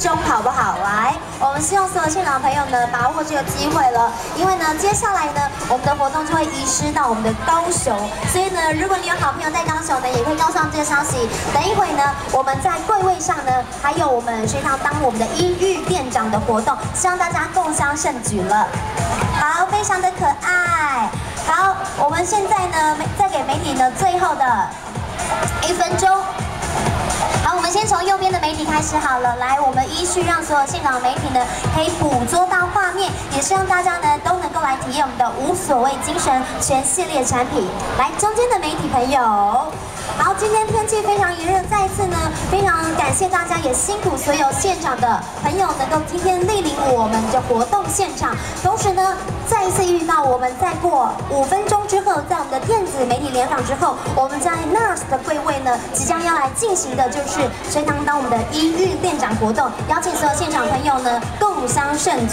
中好不好？来，我们希望所有现场朋友呢把握这个机会了，因为呢接下来呢我们的活动就会移师到我们的高雄，所以呢如果你有好朋友在高雄呢，也可以告诉他们这个消息。等一会呢我们在柜位上呢还有我们学堂当我们的一日店长的活动，希望大家共襄盛举了。好，非常的可爱。好，我们现在呢再给媒体呢最后的从右边的媒体开始好了。来，我们依序让所有现场媒体呢可以捕捉到画面，也是让大家呢都能够来体验我们的无所谓精神全系列产品。来，中间的媒体朋友。好，今天天气非常炎热，再一次呢非常感谢大家，也辛苦所有现场的朋友能够今天莅临我们的活动现场。同时呢，再一次预告我们再过五分钟之后，在我们的电子媒体联访之后，我们在 Nurse 的柜位呢即将要来进行的就是隋唐当我们的一日店长活动，邀请所有现场朋友呢共襄盛举。